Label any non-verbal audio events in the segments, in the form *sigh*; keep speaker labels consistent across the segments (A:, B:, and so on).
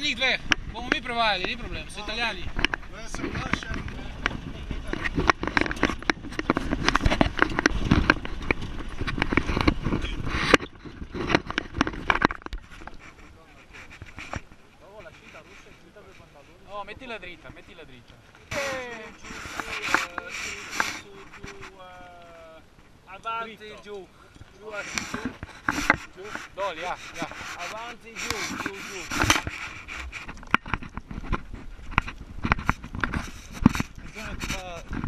A: Italia, di problema, sono italiani. Oh, mettila dritta, mettila dritta.
B: Avanti
A: Dritto.
B: giù, giù, giù, giù,
A: Doli, ah, ah.
B: avanti giù, giù, giù.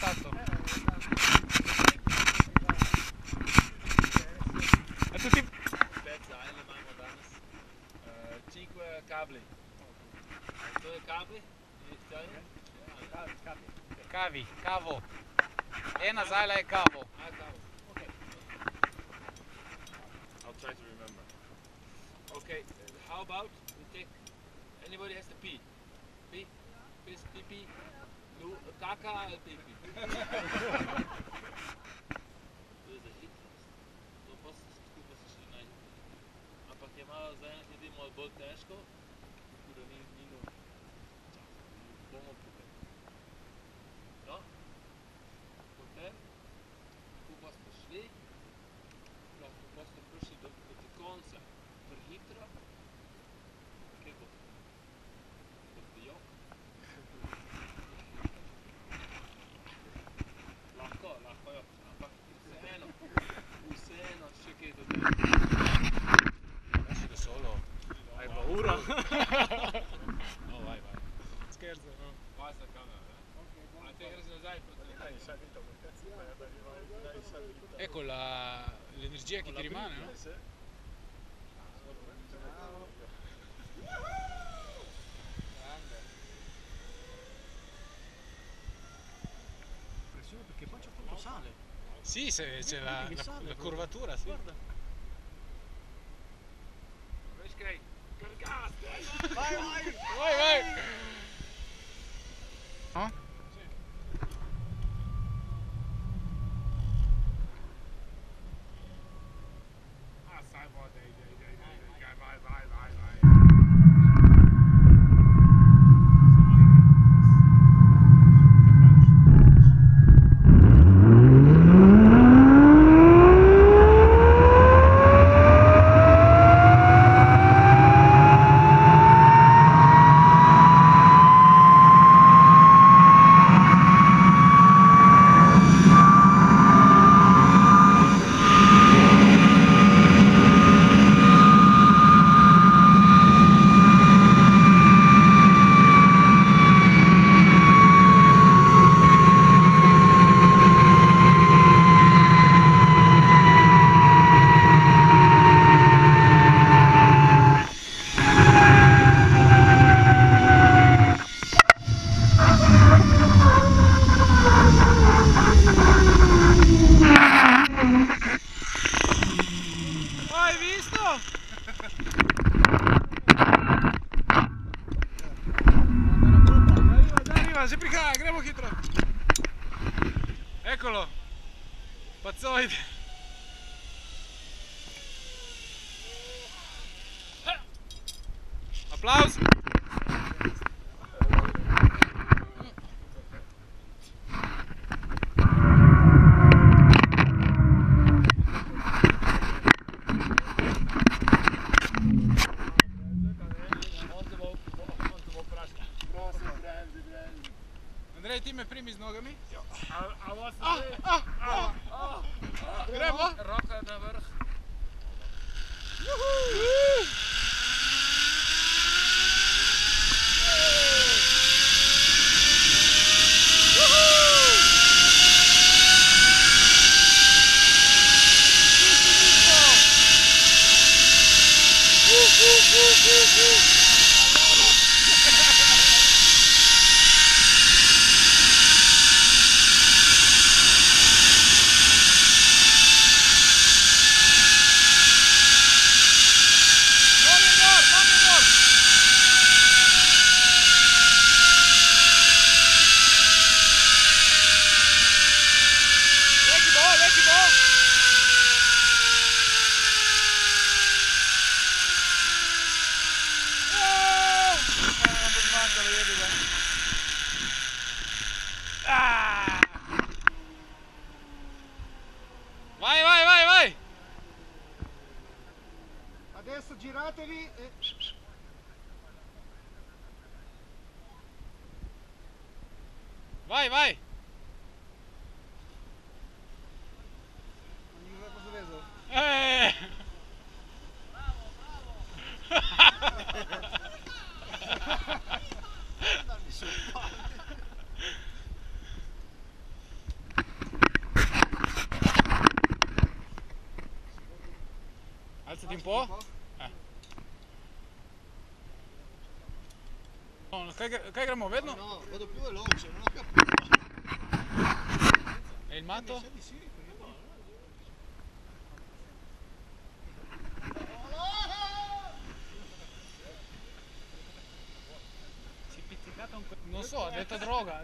A: tato. A Ena zajela je kavo.
B: I'll try to remember. Okay, how about we take... Anybody has to pee? Pee? Pee? Pee? pee? Du, *laughs* *laughs* Kaka, Tefi. to je za hitrost. To pa so skupaj se šli najhitreje. Ampak je malo za ene ljudi malo bolj težko, ker ni
C: sale.
A: Sì, se c'è la, la-
C: sale
A: la curvatura, sì.
C: Guarda. Vai, vai!
A: Vai, vai! Three, Kaj gremo vedno?
C: No, vado più veloce, non ho capito.
A: E il matto? Non so, ha detto droga.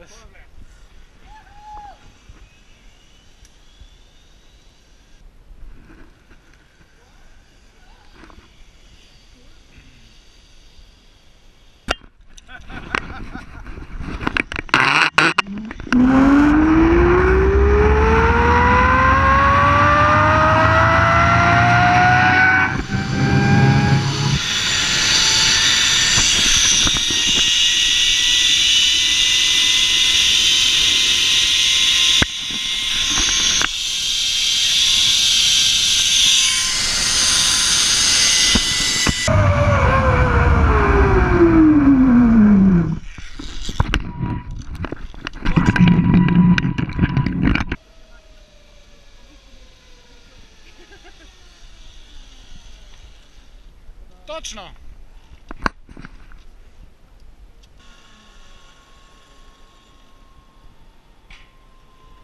A: Točno!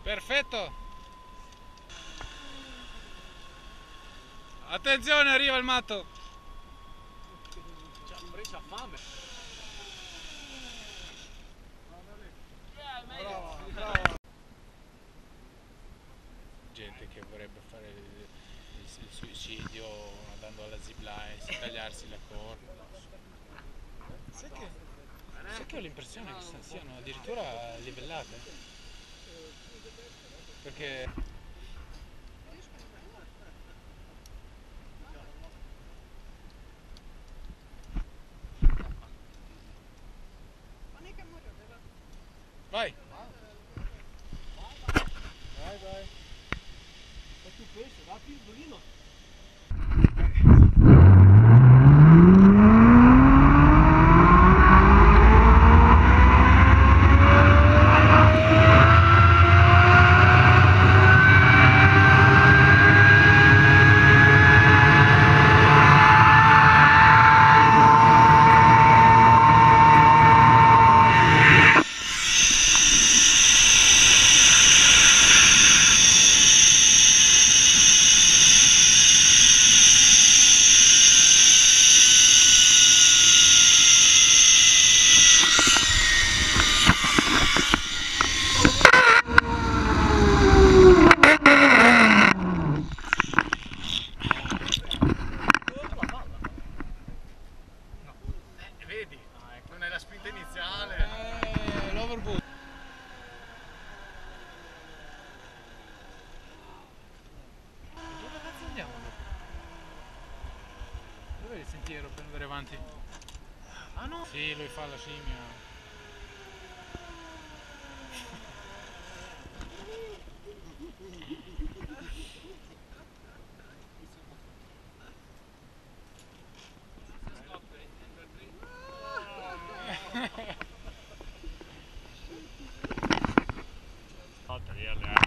A: Perfetto! Attenzione, arriva il matto!
C: C'ha fame. Bravo, bravo.
A: Gente che vorrebbe fare il suicidio andando alla zipline, si tagliarsi la corda. Sai che, sai che ho l'impressione che siano addirittura livellate? Perché sentiero per andare avanti. Ah no! Sì, lui fa la scimmia. Hot, yeah, yeah.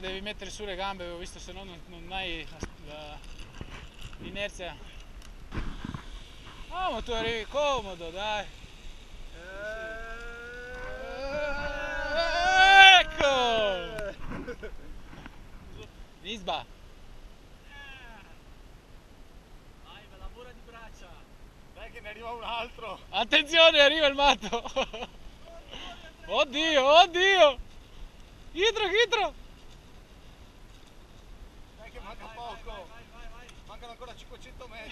A: Devi mettere su le gambe, avevo visto, se no non, non hai l'inerzia. Ah, ma tu arrivi comodo, dai. Ecco! Isba,
C: Vai, ma lavora di braccia. Dai che ne arriva un altro.
A: attenzione, arriva il matto. Oddio, oddio. Dietro, dietro.
C: 中の子らちこちっとめって。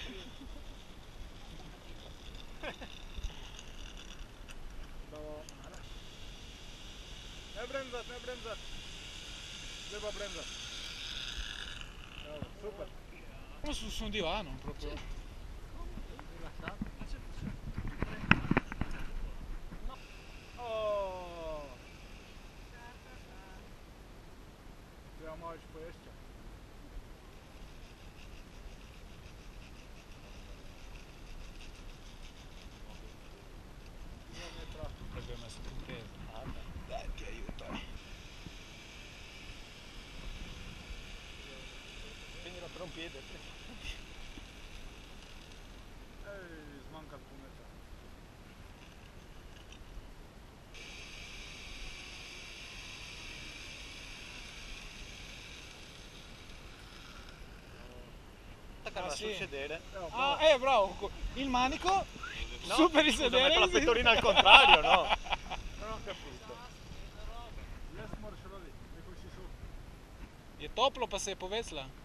C: Ne bremzat, ne bremzat. Treba bremzat. Evo, super.
A: Ovo su su divanom propio.
C: Oh. Treba malo još. 50. Ej, zmanjkalo pol metra. Ja,
A: ah, sì.
D: sedere.
A: No, ah, eh, bravo, e, il manico, no, superi
D: il
A: sedere.
D: Metto la pettorina al contrario, no?
C: Non ho capito. Jaz moraš roditi, neko si šel.
A: Je toplo, pa se je povesla.